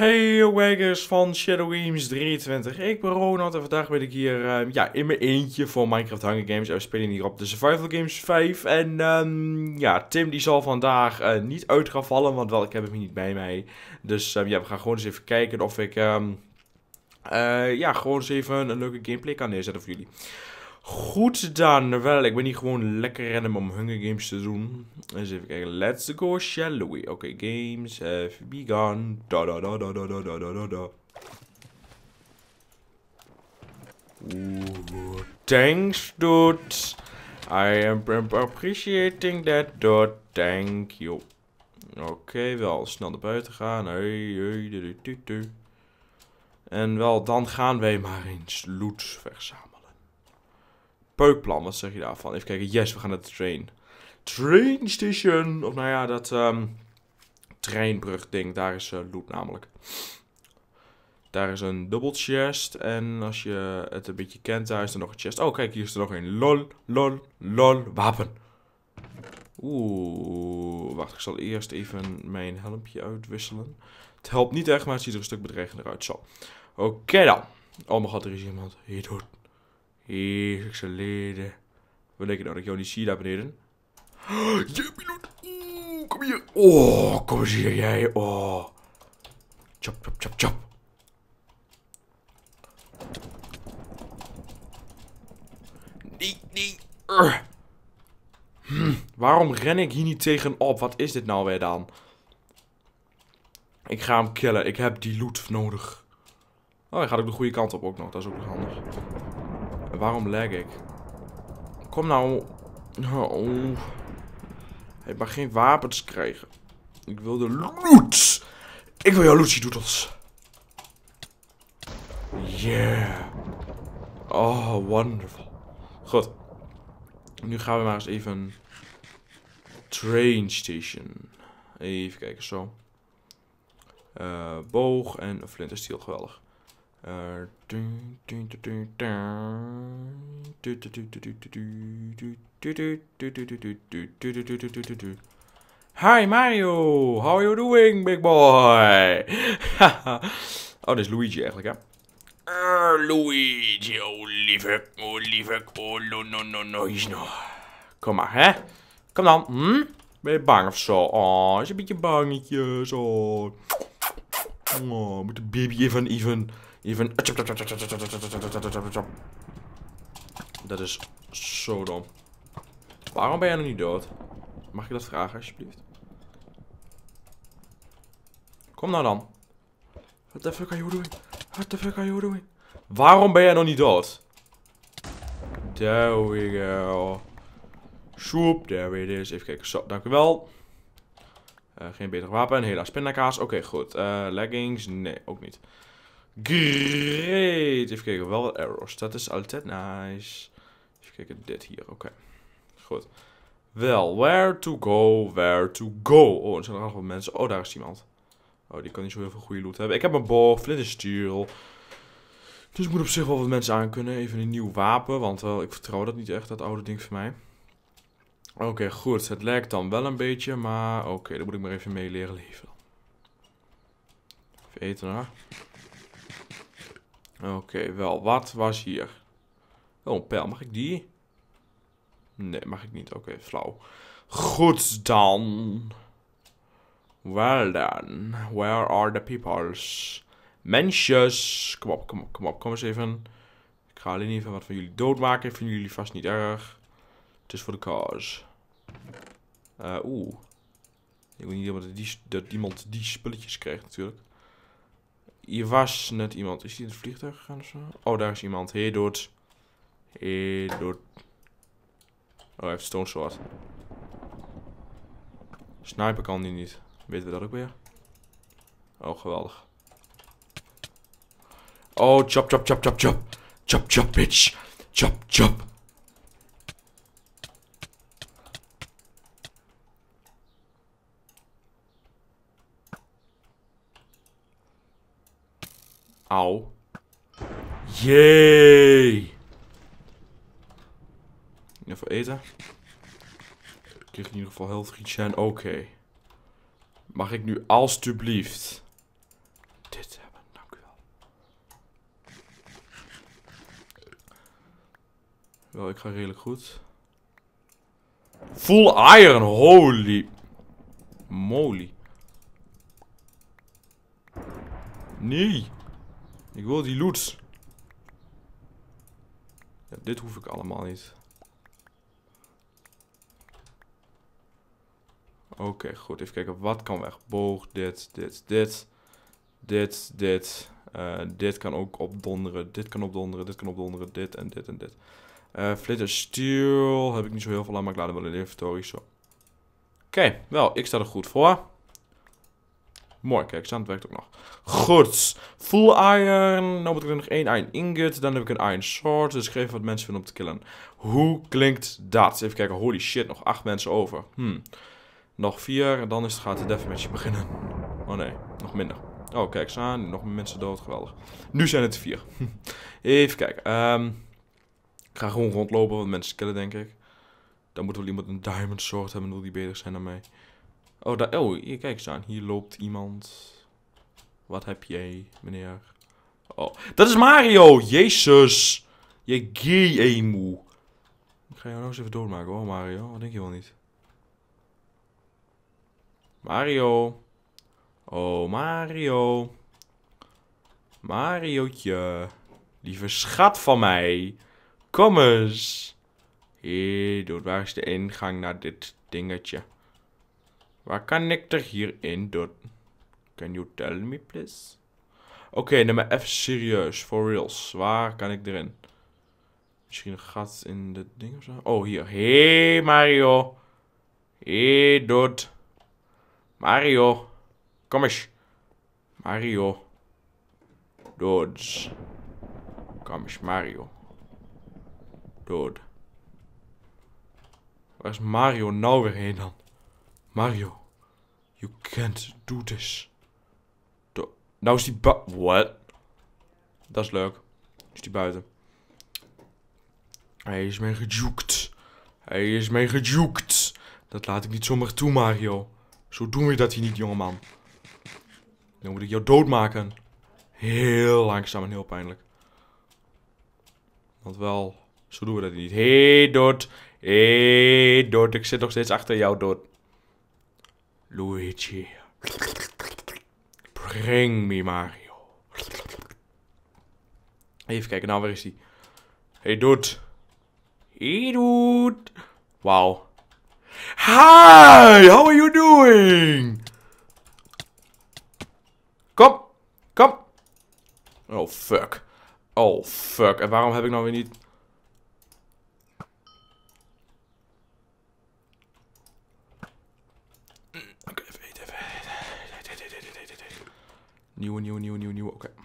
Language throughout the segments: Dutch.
Hey Waggers van Shadow Games 23. Ik ben Ronald en vandaag ben ik hier uh, ja, in mijn eentje voor Minecraft Hunger Games. We spelen hier op de Survival Games 5. En um, ja, Tim die zal vandaag uh, niet uit gaan vallen, want wel, ik heb hem niet bij mij. Dus um, ja, we gaan gewoon eens even kijken of ik uh, ja, gewoon eens even een leuke gameplay kan neerzetten voor jullie. Goed dan, wel, ik ben hier gewoon lekker random om Hunger Games te doen. Dus even kijken, let's go shall we? Oké, okay, games have begun. Da da da da da da da da da da. Thanks, dude. I am appreciating that, dude. Thank you. Oké, wel, snel naar buiten gaan. Hey, hey, du, du, du, en wel, dan gaan wij maar eens loot verzamelen peukplan, wat zeg je daarvan? Even kijken, yes, we gaan naar de train. Train station, of nou ja, dat um, treinbrug ding, daar is uh, loot namelijk. Daar is een double chest en als je het een beetje kent, daar is er nog een chest. Oh, kijk, hier is er nog een lol, lol, lol, wapen. Oeh, wacht, ik zal eerst even mijn helmpje uitwisselen. Het helpt niet echt, maar het ziet er een stuk bedreigender uit. Zo, oké dan. Oh mijn god, er is iemand. Hier doet. Heerlijk geleden. Denk je nou dat ik jou niet zie daar beneden? Je piloot. Oeh, kom hier. Oh, kom eens hier jij. Oh. Chop, chop, chop, chop. Nee, nee. Hm, waarom ren ik hier niet tegenop? Wat is dit nou weer dan? Ik ga hem killen. Ik heb die loot nodig. Oh, hij gaat ook de goede kant op ook nog. Dat is ook nog handig. En waarom lag ik? Kom nou. Oh. Ik mag geen wapens krijgen. Ik wil de loot. Ik wil jouw lootje doodles. Yeah. Oh, wonderful. Goed. Nu gaan we maar eens even... Train station. Even kijken, zo. Uh, boog en flintersteel, geweldig. Hi Mario, how are you doing, big boy? oh, dit is Luigi eigenlijk, hè? Uh, Luigi, oh lieve, oh lieve, oh no no no no, no. Kom maar, hè? Kom dan, hm? Ben je bang of zo? Oh, is een beetje bangetje, zo. Oh, moet de baby even even Even... Dat is zo dom. Waarom ben jij nog niet dood? Mag je dat vragen, alsjeblieft? Kom nou dan. What the fuck are you doing? What the fuck are you doing? Waarom ben jij nog niet dood? There we go. Swoop, there it is. Even kijken. Zo, dank u wel. Uh, geen beter wapen. Helaas pindakaas. Oké, goed. Uh, leggings? Nee, ook niet. Great. Even kijken, wel wat arrows. Dat is altijd nice. Kijken, dit hier. Oké. Goed. Wel, where to go, where to go. Oh, er zijn er nog wat mensen. Oh, daar is iemand. Oh, die kan niet zo heel veel goede loot hebben. Ik heb een boog, flintersteel. Dus ik moet op zich wel wat mensen aan kunnen. Even een nieuw wapen, want wel, ik vertrouw dat niet echt, dat oude ding voor mij. Oké, goed. Het lijkt dan wel een beetje, maar oké, dan moet ik maar even mee leren leven. Even eten, hoor. Oké, wel. Wat was hier? Oh, een. Mag ik die? Nee, mag ik niet. Oké, flauw. Goed dan. Well then. Where are the peoples? Mensjes. Kom op, kom op, kom op. Kom eens even. Ik ga alleen even wat van jullie doodmaken. Vinden jullie vast niet erg. Het is voor de cause. Uh, Oeh. Ik wil niet dat, dat iemand die spulletjes krijgt natuurlijk. Hier was net iemand. Is die in het vliegtuig gegaan of zo? Oh, daar is iemand. Hey, dood. Hey, dood. Oh, hij heeft stone sword. Sniper kan die niet. Weten we dat ook weer? Oh, geweldig. Oh, chop, chop, chop, chop, chop. Chop, chop, bitch. Chop, chop. Au. Jee even eten. Ik kreeg in ieder geval health regen. Oké. Okay. Mag ik nu alstublieft dit hebben? Dank u wel. Wel, ik ga redelijk goed. Full iron, holy moly. Nee. Ik wil die loot. Ja, dit hoef ik allemaal niet. Oké, goed. Even kijken. Wat kan weg? Boog, dit, dit, dit. Dit, dit. Uh, dit kan ook opdonderen. Dit kan opdonderen. Dit kan opdonderen. Dit en dit en dit. Uh, heb ik niet zo heel veel aan, maar ik laat hem wel in de inventory. Zo. Oké, wel. Ik sta er goed voor. Mooi, kijk, staan werkt ook nog. Goed. Full iron. Nou moet ik er nog één iron ingot. Dan heb ik een iron sword. Dus ik geef wat mensen vinden om te killen. Hoe klinkt dat? Even kijken. Holy shit, nog acht mensen over. Hmm. Nog vier. En dan is het, gaat de deathmatch beginnen. Oh nee, nog minder. Oh, kijk, staan. Nog mensen dood. Geweldig. Nu zijn het vier. Even kijken. Um, ik ga gewoon rondlopen, wat mensen killen, denk ik. Dan moet wel iemand een diamond sword hebben. Wil die beter zijn dan mij. Oh, daar, oh, hier, kijk eens aan. Hier loopt iemand. Wat heb jij, meneer? Oh, dat is Mario! Jezus! Je gay emu. Ik ga jou nou eens even doodmaken hoor, Mario. Wat denk je wel niet? Mario. Oh, Mario. Mariootje. Lieve schat van mij. Kom eens. Hé, dood. Waar is de ingang naar dit dingetje? Waar kan ik er hierin doen? Can you tell me, please? Oké, okay, neem maar even serieus. For reals. Waar kan ik erin? Misschien een gat in de ding of zo? Oh, hier. Hé, hey, Mario. Hé, hey. Mario. Kom eens. Mario. Dudes. Kom eens, Mario. Dude. Waar is Mario nou weer heen dan? Mario. You can't do this. Do nou is die bu- What? Dat is leuk. Is die buiten. Hij is mij gejukt. Hij is mij gejukt. Dat laat ik niet zomaar toe, Mario. Zo doen we dat hier niet, jongeman. Dan moet ik jou doodmaken. Heel langzaam en heel pijnlijk. Want wel, zo doen we dat niet. Hé, hey, dood. Hé, hey, dood. Ik zit nog steeds achter jou, dood. Luigi. Bring me Mario. Even kijken, nou waar is hij? Hey dude. Hey dude. Wow. Hi, how are you doing? Kom, kom. Oh fuck. Oh fuck. En waarom heb ik nou weer niet... Nieuwe, nieuwe, nieuwe, nieuwe, nieuwe. Oké. Okay.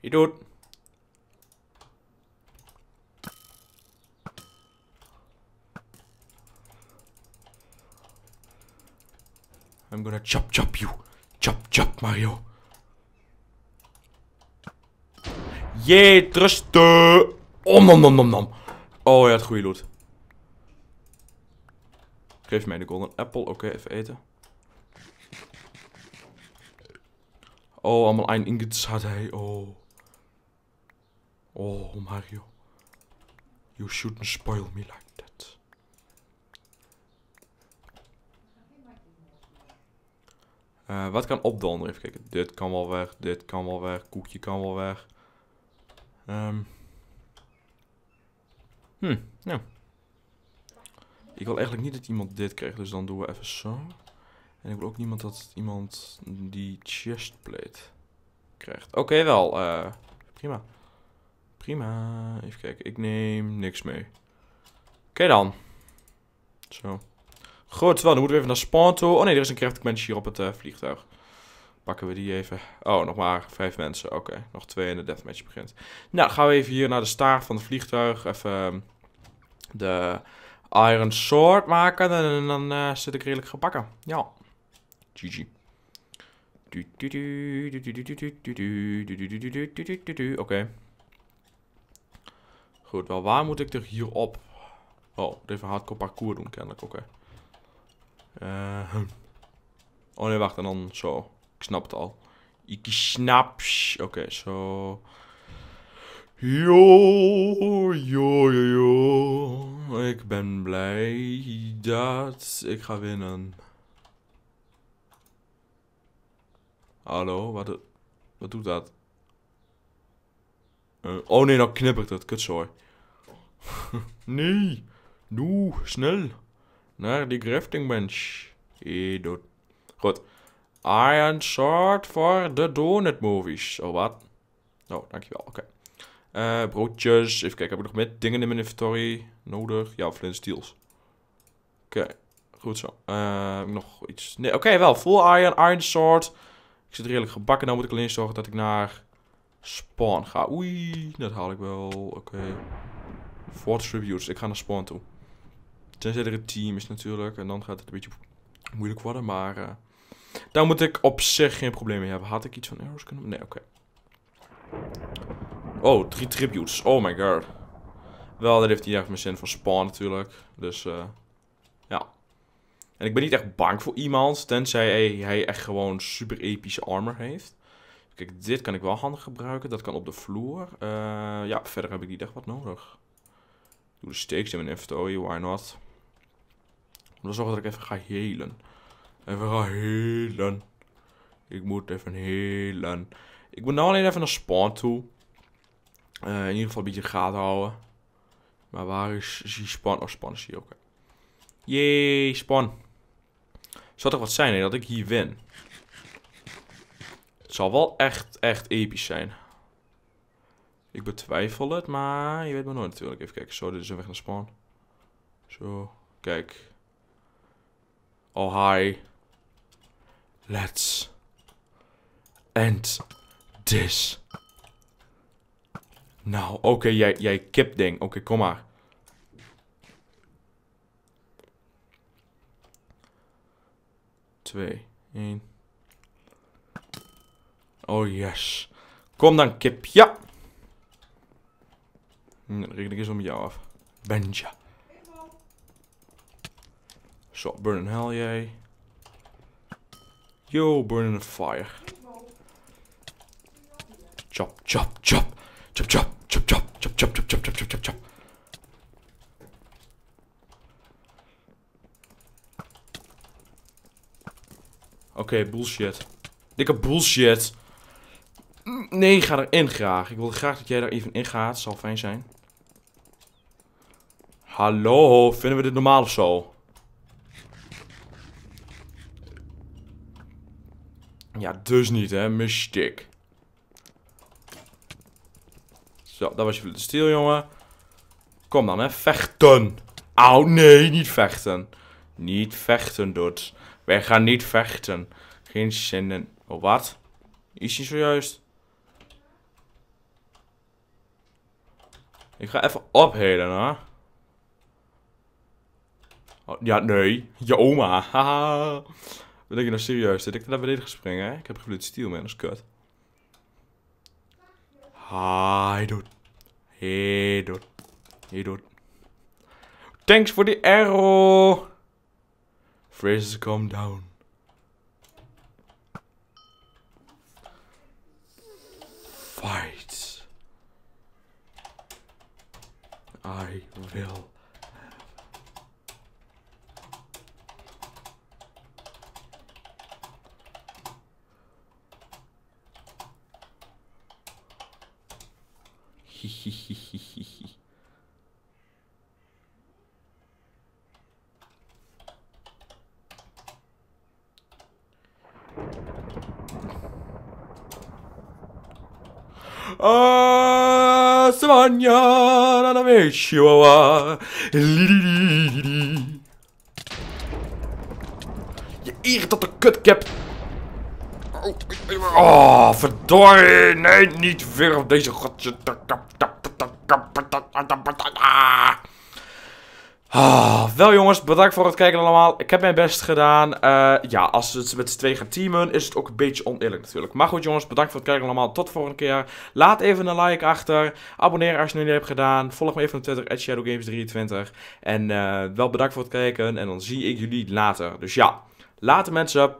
Je doet. Chop chop you. Chop chop Mario. Jee, trusten. Om nom nom nom nom. Oh ja, het goede loot. Geef mij de golden apple. Oké, even eten. Oh, allemaal ein ingots had hij. Oh. Oh, Mario. You shouldn't spoil me like that. Uh, wat kan opdonderen? Even kijken. Dit kan wel weg. Dit kan wel weg. Koekje kan wel weg. Um. Hm, ja. Ik wil eigenlijk niet dat iemand dit krijgt, dus dan doen we even zo. En ik wil ook niemand dat iemand die chestplate krijgt. Oké, wel. Uh, prima. Prima. Even kijken. Ik neem niks mee. Oké dan. Zo. Goed, wel. Dan moeten we even naar spawn toe. Oh nee, er is een crafting bench hier op het uh, vliegtuig. Pakken we die even. Oh, nog maar vijf mensen. Oké, nog twee en de deathmatch begint. Nou, gaan we even hier naar de staart van het vliegtuig. Even um, de Iron Sword maken. En dan uh, zit ik redelijk gebakken. Ja. GG. Oké. Okay. Goed, wel waar moet ik er hierop? Oh, even hardcore parcours doen kennelijk, oké. Uh, oh nee, wacht, en dan zo. Ik snap het al. Ik snap. Oké, zo. Yo, yo, yo, yo. Ik ben blij dat ik ga winnen. Hallo, wat, wat doet dat? Eh, oh nee, nou knippert het. Kutzooi. nee. Doe, snel. Naar die crafting bench. Doet. Goed. Iron Sword voor de Donut Movies. Oh, wat? Oh, dankjewel. Oké. Eh, broodjes. Even kijken, heb ik nog meer dingen in mijn inventory nodig? Ja, flint steels. Oké, goed zo. Ik nog iets? Nee, oké, wel. Full iron, iron sword. Ik zit redelijk gebakken. Nou moet ik alleen zorgen dat ik naar spawn ga. Oei, dat haal ik wel. Oké. Fort tributes. Ik ga naar spawn toe. Tenzij er een team is natuurlijk. En dan gaat het een beetje moeilijk worden. Maar eh, daar moet ik op zich geen probleem mee hebben. Had ik iets van arrows kunnen... Nee, oké. Oh, drie tributes. Oh my god. Wel, dat heeft hij echt mijn zin van spawn natuurlijk. Dus, eh ja. En ik ben niet echt bang voor iemand, tenzij hij, hij echt gewoon super epische armor heeft. Kijk, dit kan ik wel handig gebruiken. Dat kan op de vloer. Eh, ja, verder heb ik niet echt wat nodig. Doe de steaks in mijn inventory, why not? Ik wil zorgen dat ik even ga helen. Even ga helen. Ik moet even helen. Ik moet nou alleen even naar spawn toe. Eh, in ieder geval een beetje gaten houden. Maar waar is, die spawn? Oh, spawn is hier ook. Jee, spawn. Zou toch wat zijn hè, dat ik hier win? Het zal wel echt, echt episch zijn. Ik betwijfel het, maar je weet maar nooit natuurlijk. Even kijken, zo, dit is een weg naar spawn. Zo, kijk. Oh, hi. Let's end this. Nou, oké, jij, jij kipding. Oké, kom maar. Twee, één. Oh, yes. Kom dan, kip. Ja. Hm, Dan reken ik eens om jou af. Benja. Zo, burn in hell, jij. Yo, burn in fire. Chop, chop, chop. Chop, chop, chop, chop, chop, chop, chop, chop, chop. Oké, bullshit. Dikke bullshit. Mm, Nee, ga erin graag. Ik wil graag dat jij daar even in gaat. Zal fijn zijn. Hallo, vinden we dit normaal of zo? Ja, dus niet, hè. Mystic. Zo, dat was je de stil, jongen. Kom dan, hè. Vechten. Au, nee, niet vechten. Niet vechten, doet. Wij gaan niet vechten. Geen zin in. Oh, wat? Is hij zojuist? Ik ga even opheden, hè. Oh, ja, nee. Je oma. Haha. Ben ik nou serieus? Zit ik naar beneden gespringen, hè? Ik heb gebloed steel, man. Dat is kut. Hi, dude. Hey, dude. Hey, dude. Thanks for the arrow. Phrases calm down. Fight. I will. Ah, se na dan me je, Je irritant de. Oh, verdorie. Nee, niet weer op deze godje. Ah, wel jongens, bedankt voor het kijken allemaal. Ik heb mijn best gedaan. Eh, ja, als het met z'n twee gaan teamen, is het ook een beetje oneerlijk natuurlijk. Maar goed jongens, bedankt voor het kijken allemaal. Tot de volgende keer. Laat even een like achter. Abonneer als je het nog niet hebt gedaan. Volg me even op Twitter, ShadowGames23. En eh, wel bedankt voor het kijken. En dan zie ik jullie later. Dus ja, later mensen.